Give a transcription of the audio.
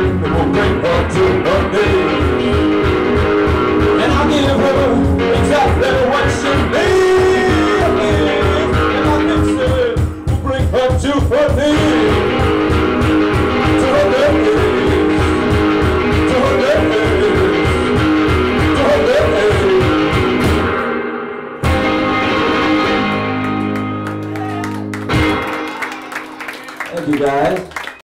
dream that will bring her to her day. And I'll give her what she needs. And I will bring her to her knees. To her knees. To her knees. To her knees. Thank you guys.